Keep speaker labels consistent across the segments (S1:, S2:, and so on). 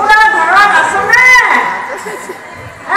S1: 头了，头了，小
S2: 孙。哎，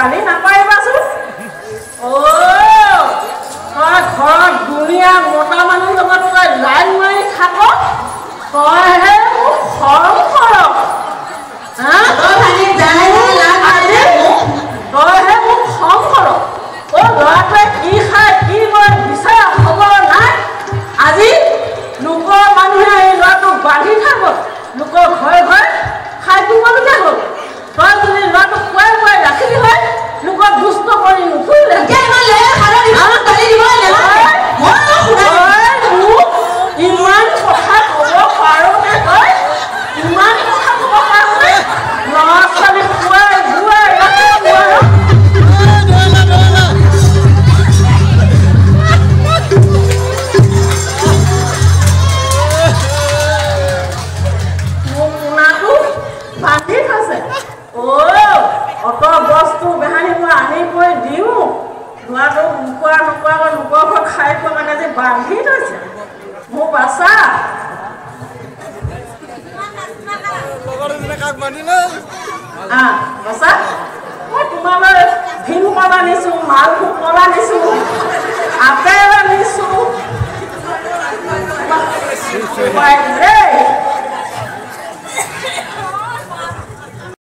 S2: নালাগে
S1: গালি নাপাৰিবাচোন অ' তই ঘৰত ধুনীয়া মতা মানুহৰ লগত তই লাইন মাৰি থাক। তইহে মোক খং কৰ। হা?
S2: তই ভাঙি যায়হে লাভ আছে মোক
S1: তইহে মোক খং কৰ। অ' ল'ৰাটোৱে কি খায় কি কৰে বিচাৰ খবৰ নাই। আজি লোকৰ মানুহে এই ল'ৰাটোক বান্ধি থাক লোকৰ ঘৰে ঘৰে খাই দিবলগীয়া হ'ল। যদি ল'ৰাটোক খুৱাই খুৱাই ৰাখিলি হয় লোকক দুষ্ট কৰি নুফুৰিলে বান্ধি থৈছে মোৰ বাচা আহ বাচা মই তোমালৈ ভীমকল আনিছোঁ মালভোগ আনিছোঁ আপেল আনিছোঁ